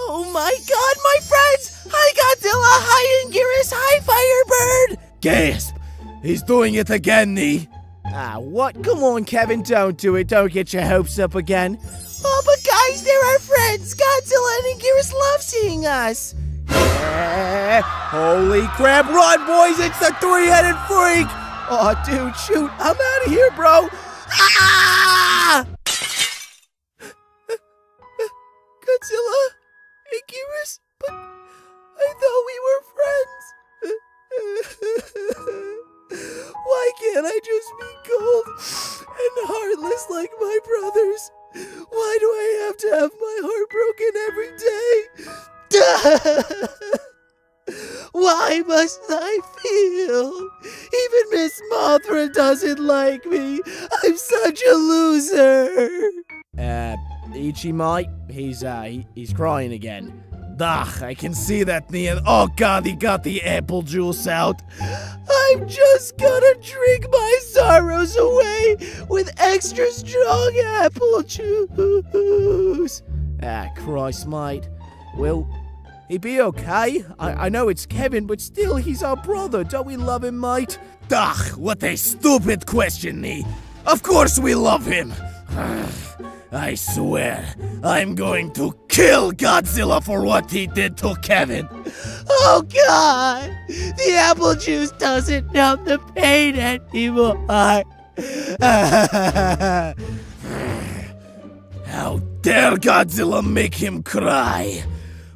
Oh my god, my friends! Hi Godzilla, hi Anguirus, hi Firebird! Gasp! He's doing it again, Nee. Ah, what? Come on, Kevin, don't do it. Don't get your hopes up again. Oh, but guys, they're our friends. Godzilla and Anguirus love seeing us. Eh, holy crap, run, boys! It's the three-headed freak! Oh, dude, shoot. I'm out of here, bro. Ah! Godzilla, Anguirus, but I thought we were friends. Why can't I just be cold and heartless like my brothers? Why do I have to have my heart broken every day? Why must I feel? Even Miss Mothra doesn't like me. I'm such a loser. Uh, Ichi might. He's, uh, he, he's crying again. Ugh, I can see that, Nee. Oh god, he got the apple juice out. I'm just gonna drink my sorrows away with extra strong apple juice. Ah, Christ, mate. Well, he be okay. I, I know it's Kevin, but still, he's our brother. Don't we love him, mate? Ugh, what a stupid question, Nee. Of course we love him. I swear, I'm going to kill Godzilla for what he did to Kevin. Oh God! The apple juice doesn't numb the pain anymore. How dare Godzilla make him cry?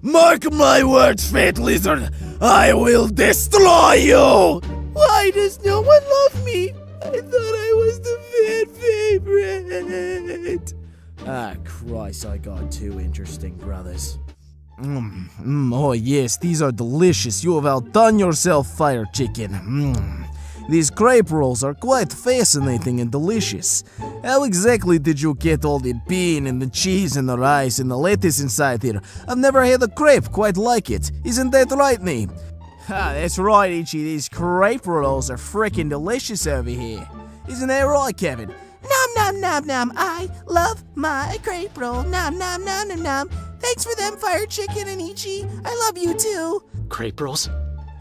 Mark my words, Fate Lizard. I will destroy you. Why does no one love me? I thought I was the fan favorite. Ah, Christ, I got two interesting brothers. Mmm, mm, oh yes, these are delicious. You have outdone yourself, Fire Chicken. Mmm. These crepe rolls are quite fascinating and delicious. How exactly did you get all the bean and the cheese and the rice and the lettuce inside here? I've never had a crepe quite like it. Isn't that right, Nee? Ha, that's right, Ichi. These crepe rolls are freaking delicious over here. Isn't that right, Kevin? Nom nom nom nom. I love my crepe roll. Nom nom nom nom nom. Thanks for them, Fire Chicken and Ichi. I love you too. Crepe rolls?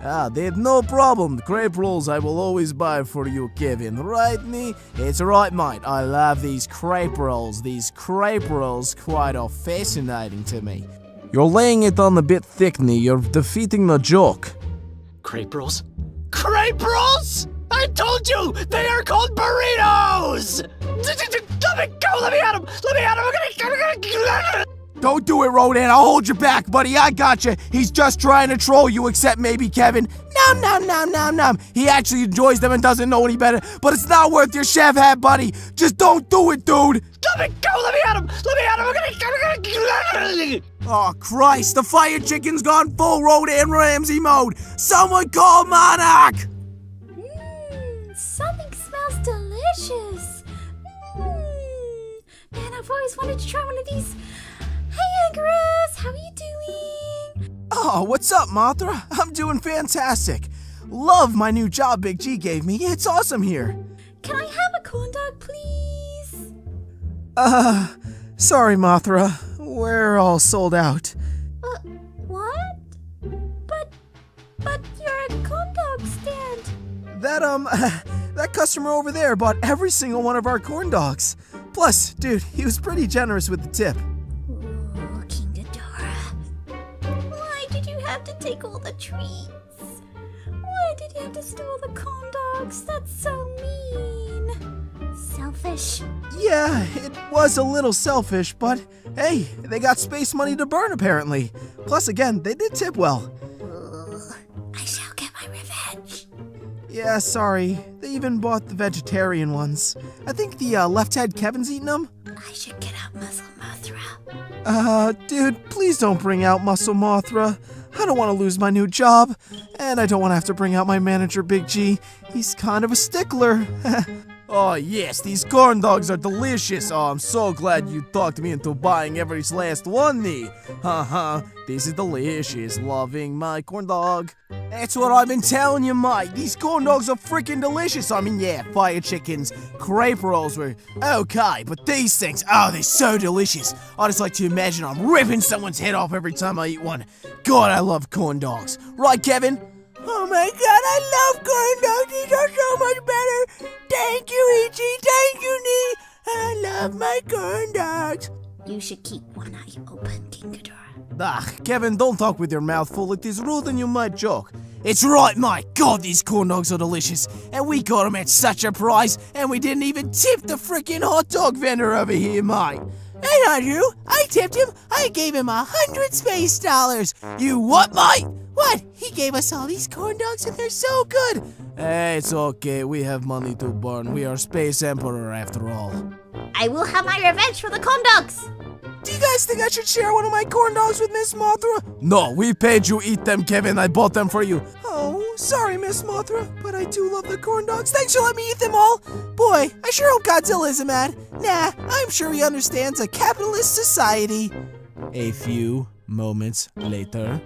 Ah, there's no problem. The crepe rolls I will always buy for you, Kevin. Right, me? It's right, mate. I love these crepe rolls. These crepe rolls quite are fascinating to me. You're laying it on a bit thick, Nee. You're defeating the joke. Crepe rolls? Crepe rolls? I told you! They are called burritos! Let me go! Let me at him! Let me at him! I'm gonna... Don't do it, Rodan. I'll hold you back, buddy. I got you. He's just trying to troll you, except maybe Kevin. Nom, nom, nom, nom, nom. He actually enjoys them and doesn't know any better, but it's not worth your chef hat, buddy. Just don't do it, dude. Let me go! Let me at him! Let me at him! I'm gonna... Oh, Christ. The fire chicken's gone full Rodan Ramsey mode. Someone call Monarch! Mmm, something smells delicious. Always wanted to try one of these. Hey, Anguirus, how are you doing? Oh, what's up, Mothra? I'm doing fantastic. Love my new job Big G gave me. It's awesome here. Can I have a corn dog, please? Uh, sorry, Mothra. We're all sold out. Uh, what? But, but you're a corn dog stand. That, um, that customer over there bought every single one of our corn dogs. Plus, dude, he was pretty generous with the tip. Ooh, King Ghidorah. Why did you have to take all the treats? Why did you have to steal the corn dogs? That's so mean. Selfish. Yeah, it was a little selfish, but hey, they got space money to burn apparently. Plus, again, they did tip well. Ooh, I shall get my revenge. Yeah, sorry. They even bought the vegetarian ones. I think the uh, left head Kevin's eating them. I should get out Muscle Mothra. Uh, dude, please don't bring out Muscle Mothra. I don't want to lose my new job, and I don't want to have to bring out my manager, Big G. He's kind of a stickler. Oh, yes, these corn dogs are delicious. Oh, I'm so glad you talked me into buying every last one, Nee. Haha, uh-huh. this is delicious. Loving my corn dog. That's what I've been telling you, Mike. These corn dogs are freaking delicious. I mean, yeah, fire chickens, crepe rolls were okay, but these things, oh, they're so delicious. I just like to imagine I'm ripping someone's head off every time I eat one. God, I love corn dogs. Right, Kevin? Oh my god, I love corn dogs. These are so much better. Thank you, Ichi. Thank you, Nee. I love my corn dogs. You should keep one eye open, King Ghidorah. Ah, Kevin, don't talk with your mouth full. It is rude and you might joke. It's right, my God, these corn dogs are delicious. And we got them at such a price, and we didn't even tip the freaking hot dog vendor over here, mate. And I do. I tipped him. I gave him a hundred space dollars. You what, mate? What? He gave us all these corn dogs and they're so good. Hey, it's okay. We have money to burn. We are Space Emperor after all. I will have my revenge for the corn dogs. Do you guys think I should share one of my corn dogs with Miss Mothra? No, we paid you eat them, Kevin. I bought them for you. Oh, sorry, Miss Mothra, but I do love the corn dogs. Thanks for letting me eat them all. Boy, I sure hope Godzilla isn't mad. Nah, I'm sure he understands a capitalist society. A few moments later.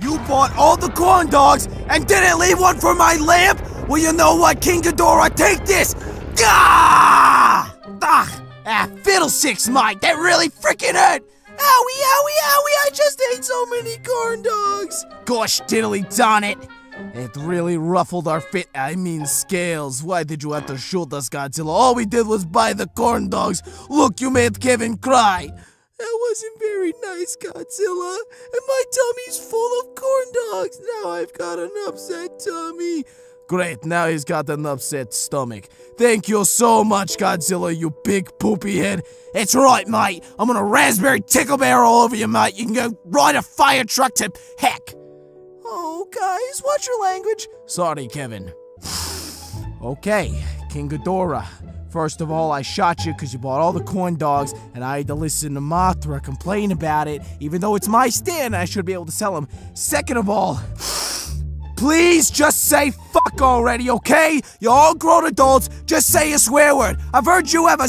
You bought all the corn dogs and didn't leave one for my lamp? Well, you know what, King Ghidorah? Take this! Gah! Ah! Ah, fiddlesticks, Mike! That really freaking hurt! Owie, owie, owie! I just ate so many corn dogs! Gosh diddly darn it! It really ruffled our fit. I mean, scales. Why did you have to shoot us, Godzilla? All we did was buy the corn dogs. Look, you made Kevin cry. That wasn't very nice, Godzilla. And my tummy's full of corn dogs. Now I've got an upset tummy. Great, now he's got an upset stomach. Thank you so much, Godzilla, you big poopy head. It's right, mate. I'm gonna raspberry tickle bear all over you, mate. You can go ride a fire truck to heck. Oh, guys, watch your language. Sorry, Kevin. okay, King Ghidorah. First of all, I shot you because you bought all the corn dogs, and I had to listen to Mothra complain about it, even though it's my stand I should be able to sell them. Second of all, please just say fuck already, okay? You're all grown adults, just say a swear word. I've heard you have a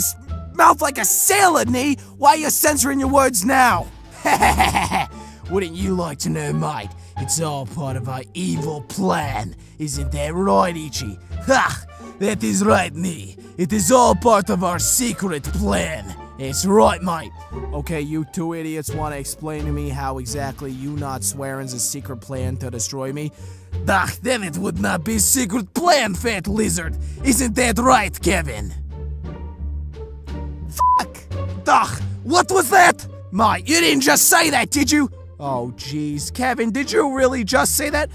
mouth like a sailor, Nee. Why are you censoring your words now? Wouldn't you like to know, mate? It's all part of our evil plan. Isn't that right, Ichi? Ha! That is right, Nee. It is all part of our secret plan. It's right, mate. Okay, you two idiots want to explain to me how exactly you not swearing's a secret plan to destroy me? Ach, then it would not be secret plan, fat lizard. Isn't that right, Kevin? Fuck! Ugh, what was that? My, you didn't just say that, did you? Oh, jeez. Kevin, did you really just say that?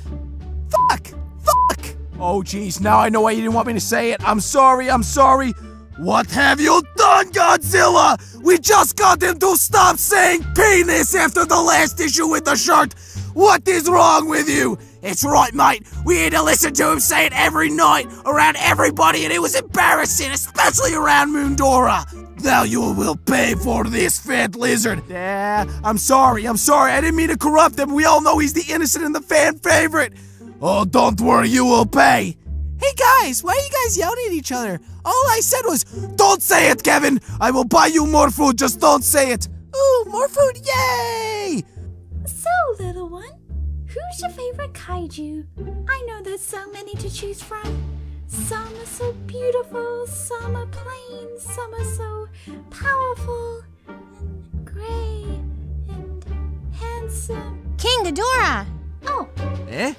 Fuck! Fuck! Oh, jeez, now I know why you didn't want me to say it. I'm sorry, I'm sorry. What have you done, Godzilla? We just got him to stop saying penis after the last issue with the shirt. What is wrong with you? It's right, mate. We had to listen to him say it every night around everybody, and it was embarrassing, especially around Moonhidora. Now you will pay for this, fat lizard. Yeah, I'm sorry, I'm sorry. I didn't mean to corrupt him. We all know he's the innocent and the fan favorite. Oh, don't worry, you will pay. Hey guys, why are you guys yelling at each other? All I said was, don't say it, Kevin. I will buy you more food, just don't say it. Ooh, more food, yay! So, little one, who's your favorite kaiju? I know there's so many to choose from. Some are so beautiful, some are plain, some are so powerful, and gray, and handsome. King Ghidorah! Oh, Eh?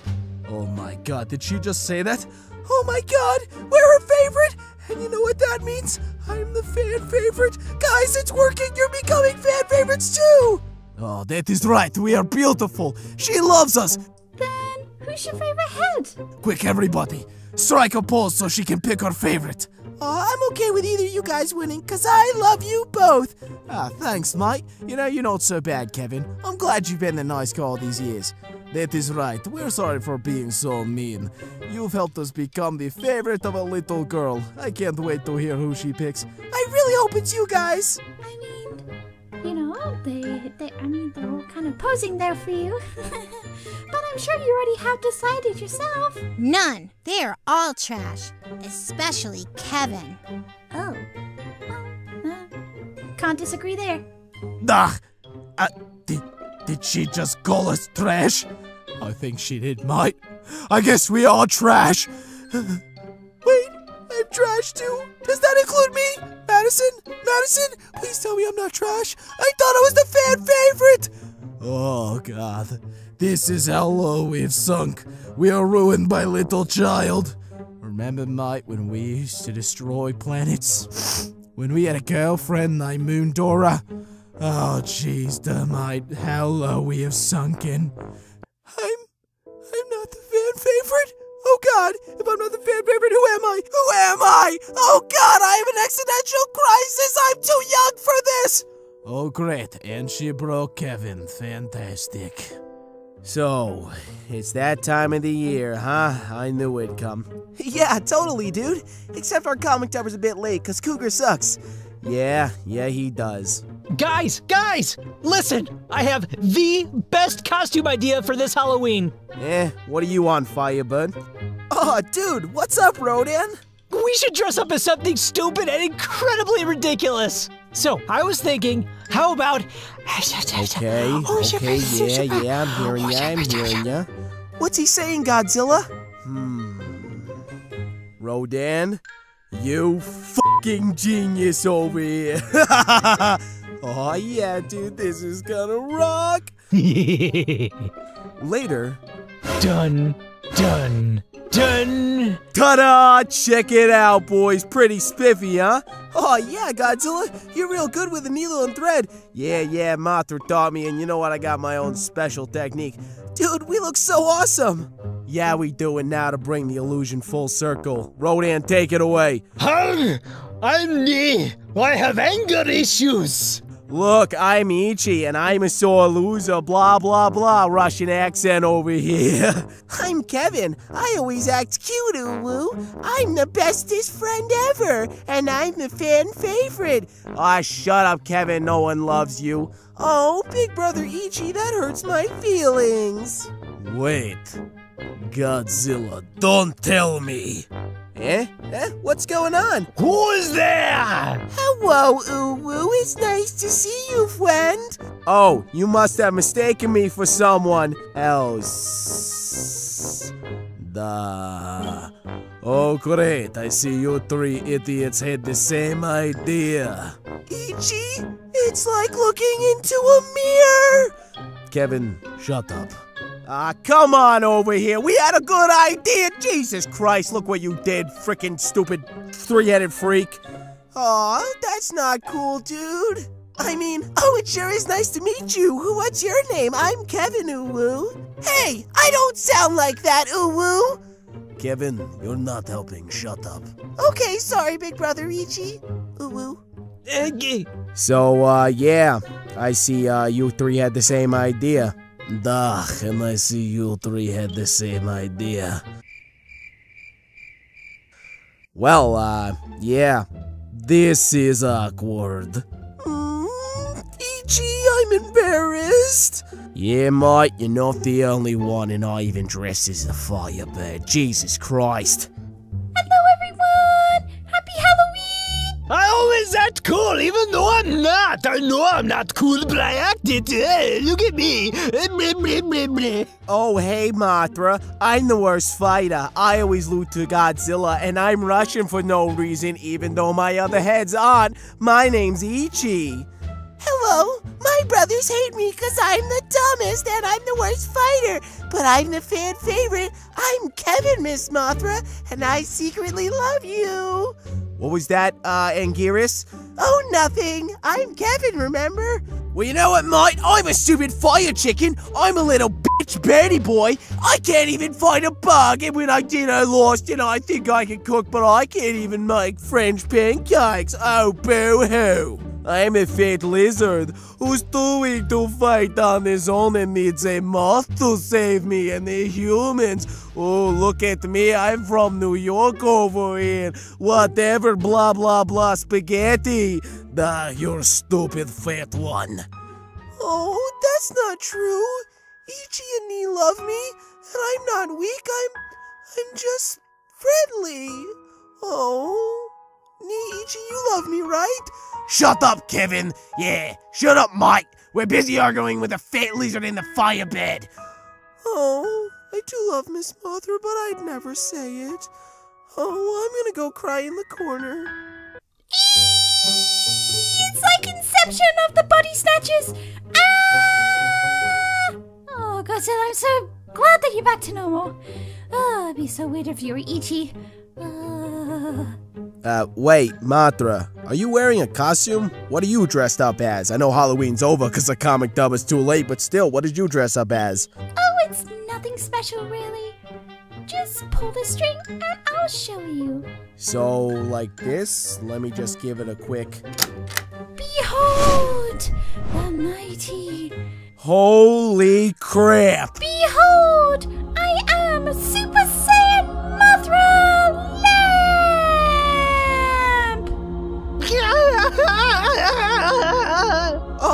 Oh my god, did she just say that? Oh my god, we're her favorite! And you know what that means? I'm the fan favorite. Guys, it's working! You're becoming fan favorites too! Oh, that is right, we are beautiful. She loves us. then who's your favorite head? Quick, everybody, strike a pose so she can pick her favorite. Uh, I'm okay with either you guys winning, cause I love you both. Ah, thanks, mate. You know, you're not so bad, Kevin. I'm glad you've been the nice guy all these years. That is right. We're sorry for being so mean. You've helped us become the favorite of a little girl. I can't wait to hear who she picks. I really hope it's you guys. I mean, you know, I'll they, they, I mean, they're all kind of posing there for you. but I'm sure you already have decided yourself. None. They are all trash, especially Kevin. Oh. Well, uh, can't disagree there. Ugh. Uh, did, did she just call us trash? I think she did, mate. I guess we are trash. Wait, I'm trash too? Does that include me? Madison? Madison? Please tell me I'm not trash. I thought I was the fan favorite. Oh, God. This is how low we've sunk. We are ruined by little child. Remember, mate, when we used to destroy planets? When we had a girlfriend named Moonhidora? Oh, jeez, mate, how low we have sunken. I'm. God, if I'm not the fan favorite, who am I? Who am I? Oh god, I have an existential crisis! I'm too young for this! Oh great, and she broke Kevin. Fantastic. So, it's that time of the year, huh? I knew it'd come. Yeah, totally, dude. Except our comic cover's a bit late, cause Cougar sucks. Yeah, yeah, he does. Guys, guys, listen! I have the best costume idea for this Halloween. Eh, what are you on, Firebird? Oh, dude, what's up, Rodan? We should dress up as something stupid and incredibly ridiculous. So, I was thinking, how about. Okay, okay, yeah, yeah, I'm hearing ya, I'm hearing ya. What's he saying, Godzilla? Hmm. Rodan, you fucking genius over here. oh yeah, dude, this is gonna rock. Later, done, done, done. ta-da! Check it out, boys. Pretty spiffy, huh? Oh yeah, Godzilla, you're real good with the needle and thread. Yeah, yeah, Mothra taught me, and you know what? I got my own special technique. Dude, we look so awesome. Yeah, we do, and now to bring the illusion full circle. Rodan, take it away. Hung! I'm me! I have anger issues! Look, I'm Ichi, and I'm a sore loser, blah blah blah, Russian accent over here. I'm Kevin. I always act cute, Uwu. I'm the bestest friend ever, and I'm the fan favorite. Ah, shut up, Kevin, no one loves you. Oh, Big Brother Ichi, that hurts my feelings. Wait, Godzilla, don't tell me. Eh? Eh? What's going on? Who's there? Hello, Uwu. It's nice to see you, friend. Oh, you must have mistaken me for someone else. Duh. Oh, great. I see you three idiots had the same idea. Ichi, it's like looking into a mirror. Kevin, shut up. Ah, come on over here. We had a good idea. Jesus Christ, look what you did, frickin' stupid three-headed freak. Aw, that's not cool, dude. I mean, oh, it sure is nice to meet you. What's your name? I'm Kevin Uwu. Hey, I don't sound like that, Uwu. Kevin, you're not helping. Shut up. Okay, sorry, big brother Ichi. Uwu. So, uh, yeah. I see, uh, you three had the same idea. Duh, and I see you three had the same idea. Well, uh, yeah. This is awkward. Mm, I'm embarrassed. Yeah, mate, you're not the only one, and I even dress as a firebird. Jesus Christ. I always act cool, even though I'm not. I know I'm not cool, but I act it. Hey, look at me. Oh, hey, Mothra. I'm the worst fighter. I always loot to Godzilla, and I'm Russian for no reason, even though my other heads aren't. My name's Ichi. Hello, my brothers hate me because I'm the dumbest and I'm the worst fighter, but I'm the fan favorite. I'm Kevin, Miss Mothra, and I secretly love you. What was that, uh, Anguirus? Oh, nothing. I'm Kevin, remember? Well, you know what, mate? I'm a stupid fire chicken. I'm a little bitch Betty boy. I can't even find a bug, and when I did, I lost, and I think I can cook, but I can't even make French pancakes. Oh, boo-hoo. I'm a fat lizard who's too weak to fight on his own and needs a moth to save me and the humans. Oh, look at me. I'm from New York over here. Whatever, blah, blah, blah, spaghetti. Ah, you're stupid fat one. Oh, that's not true. Ichi and Nee love me, and I'm not weak. I'm, I'm just friendly. Oh, Nee, Ichi, you love me, right? Shut up, Kevin. Yeah, shut up, Mike. We're busy arguing with a fat lizard in the fire bed. Oh, I do love Miss Mothra, but I'd never say it. Oh, I'm gonna go cry in the corner. It's like Inception of the body snatchers. Ah! Oh, Godzilla, I'm so glad that you're back to normal. Oh, it'd be so weird if you were Ichi. Uh, Uh, wait, Mothra, are you wearing a costume? What are you dressed up as? I know Halloween's over because the comic dub is too late, but still, what did you dress up as? oh, it's nothing special, really. Just pull the string and I'll show you. So, like this? Let me just give it a quick. Behold, the mighty. Holy crap! Behold,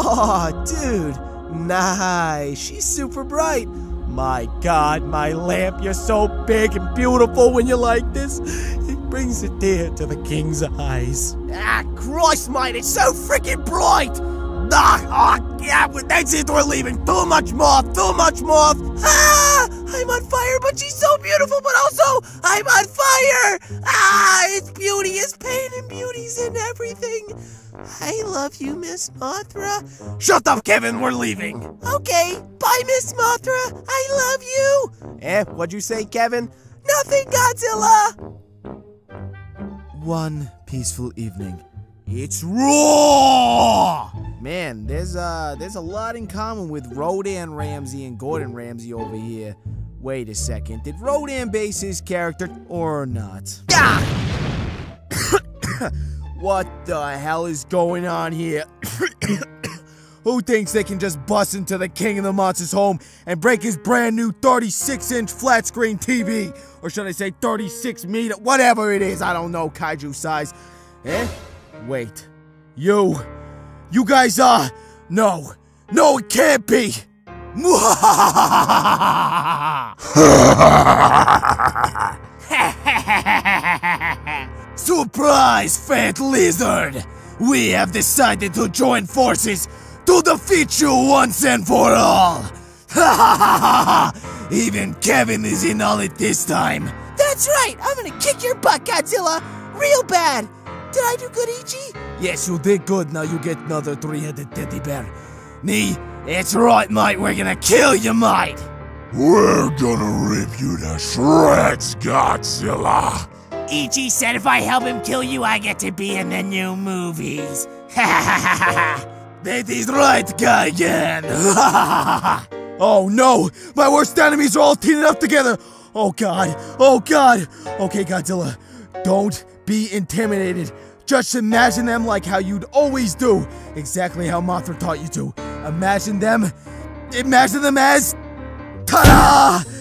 Oh, dude, nice. She's super bright. My god, my lamp, you're so big and beautiful when you're like this. It brings a tear to the king's eyes. Ah, Christ, mate, it's so freaking bright. Ah, oh, yeah, that's it. We're leaving. Too much moth. Too much moth. Ah! I'm on fire, but she's so beautiful, but also I'm on fire! Ah, it's beauty is pain and beauty's in everything. I love you, Miss Mothra. Shut up, Kevin. We're leaving. Okay, bye, Miss Mothra. I love you. Eh, what'd you say, Kevin? Nothing, Godzilla. One peaceful evening. It's raw. Man, there's uh there's a lot in common with Rodan Ramsey and Gordon Ramsay over here. Wait a second, did Rodan base his character or not? what the hell is going on here? Who thinks they can just bust into the King of the Monsters home and break his brand new 36 inch flat screen TV? Or should I say 36 meter? Whatever it is, I don't know, kaiju size. Eh? Wait. You. You guys are. No. No, it can't be. Surprise, fat lizard! We have decided to join forces to defeat you once and for all! Even Kevin is in on it this time! That's right. I'm gonna kick your butt, Godzilla. Real bad. Did I do good, Ichi? Yes, you did good. Now you get another three-headed teddy bear. Nee, it's right, mate. We're gonna kill you, mate. We're gonna rip you to shreds, Godzilla. Ichi said if I help him kill you, I get to be in the new movies. that is right, Gigan. Oh no! My worst enemies are all teaming up together! Oh god! Oh god! Okay, Godzilla, don't be intimidated. Just imagine them like how you'd always do. Exactly how Mothra taught you to. Imagine them. Imagine them as. Ta da!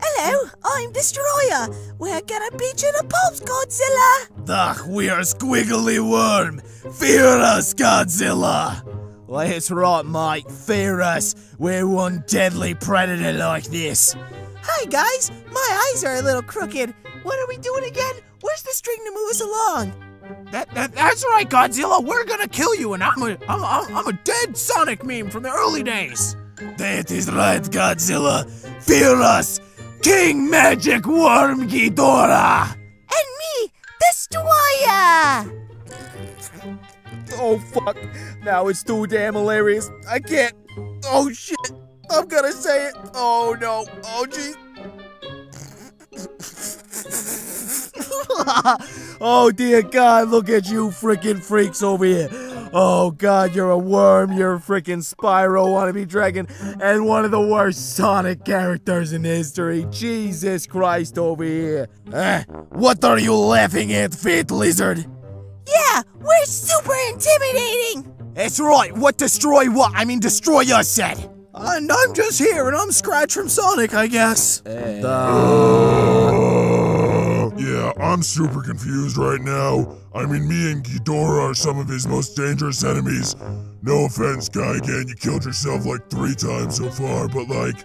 Hello, I'm Destoroyah. We're gonna beat you to pulps, Godzilla. Ugh, we are Squiggly Worm. Fear us, Godzilla. That's right, mate. Fear us. We're one deadly predator like this. Hi, guys. My eyes are a little crooked. What are we doing again? Where's the string to move us along? That, that that's right, Godzilla. We're gonna kill you, and I'm a I'm, I'm, I'm a dead Sonic meme from the early days. That is right, Godzilla. Fear us, King Magic Worm Ghidorah. And me, Destoroyah. Oh fuck. Now it's too damn hilarious. I can't. Oh shit. I'm gonna say it. Oh no. Oh jeez. oh dear God, look at you freaking freaks over here. Oh God, you're a worm, you're a freaking Spyro wannabe dragon, and one of the worst Sonic characters in history. Jesus Christ over here. Eh, what are you laughing at, fat lizard? Yeah, we're super intimidating. That's right. What destroy what? I mean, destroy us said. And I'm just here, and I'm Scratch from Sonic, I guess. Oh, yeah, Yeah, I'm super confused right now. I mean, me and Ghidorah are some of his most dangerous enemies. No offense, Gigan, you killed yourself like three times so far, but like,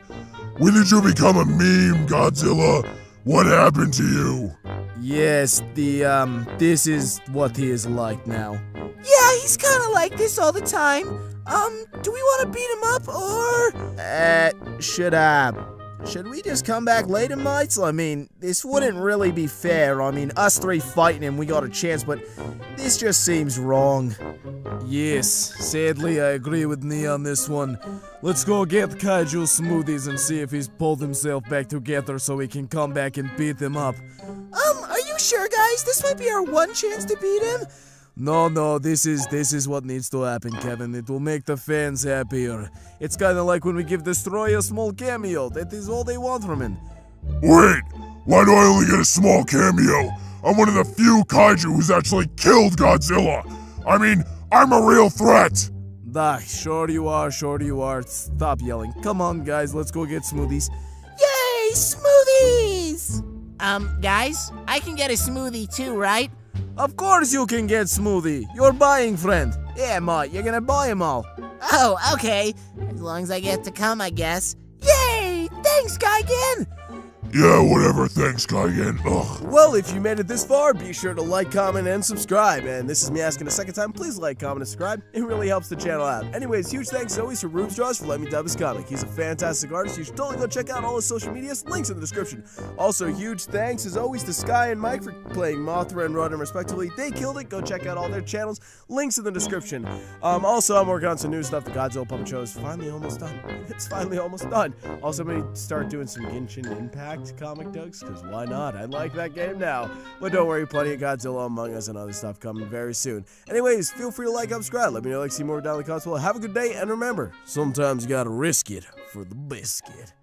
when did you become a meme, Godzilla? What happened to you? Yes, the, um, this is what he is like now. Yeah, he's kind of like this all the time. Um, do we want to beat him up or? Uh, should, uh, should we just come back later, mates? I mean, this wouldn't really be fair. I mean, us three fighting him, we got a chance, but this just seems wrong. Yes, sadly, I agree with Nee on this one. Let's go get Kaiju Smoothies and see if he's pulled himself back together so we can come back and beat him up. Um, are you sure, guys? This might be our one chance to beat him. No, no, this is this is what needs to happen, Kevin. It will make the fans happier. It's kind of like when we give Destoroyah a small cameo. That is all they want from him. Wait, why do I only get a small cameo? I'm one of the few kaiju who's actually killed Godzilla. I mean, I'm a real threat. Dah, sure you are, sure you are. Stop yelling. Come on, guys, let's go get smoothies. Yay, smoothies! Um, guys, I can get a smoothie too, right? Of course you can get smoothie. You're buying, friend. Yeah, mate, you're gonna buy them all. Oh, okay. As long as I get to come, I guess. Yay! Thanks, Gigan! Yeah, whatever, thanks, Gigan. Ugh. Well, if you made it this far, be sure to like, comment, and subscribe. And this is me asking a second time. Please like, comment, and subscribe. It really helps the channel out. Anyways, huge thanks always to Ruubesz Draws for letting me dub his comic. He's a fantastic artist. You should totally go check out all his social medias. Links in the description. Also, huge thanks as always to Sky and Mike for playing Mothra and Rodan respectively. They killed it. Go check out all their channels. Links in the description. Um, also, I'm working on some new stuff. The Godzilla Puppet Show is finally almost done. It's finally almost done. Also, I'm going to start doing some Genshin Impact comic dugs because why not? I like that game now. But don't worry, plenty of Godzilla Among Us and other stuff coming very soon. Anyways, feel free to like, subscribe. Let me know like to see more down the console. Have a good day, and remember, sometimes you gotta risk it for the biscuit.